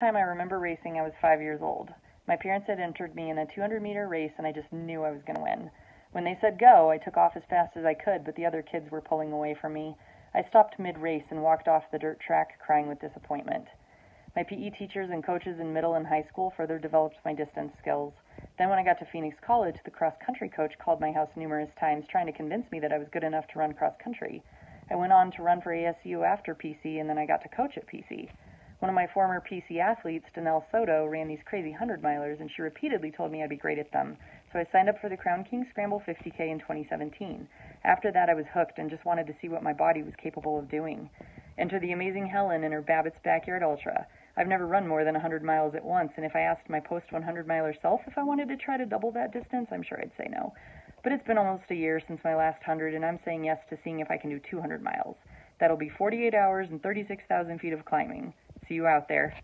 time I remember racing, I was five years old. My parents had entered me in a 200 meter race, and I just knew I was going to win. When they said go, I took off as fast as I could, but the other kids were pulling away from me. I stopped mid race and walked off the dirt track crying with disappointment. My PE teachers and coaches in middle and high school further developed my distance skills. Then, when I got to Phoenix College, the cross country coach called my house numerous times trying to convince me that I was good enough to run cross country. I went on to run for ASU after PC, and then I got to coach at PC. One of my former PC athletes, Danelle Soto, ran these crazy 100 milers, and she repeatedly told me I'd be great at them. So I signed up for the Crown King Scramble 50K in 2017. After that, I was hooked and just wanted to see what my body was capable of doing. Enter the amazing Helen in her Babbitt's Backyard Ultra. I've never run more than 100 miles at once, and if I asked my post 100 miler self if I wanted to try to double that distance, I'm sure I'd say no. But it's been almost a year since my last 100, and I'm saying yes to seeing if I can do 200 miles. That'll be 48 hours and 36,000 feet of climbing. You out there.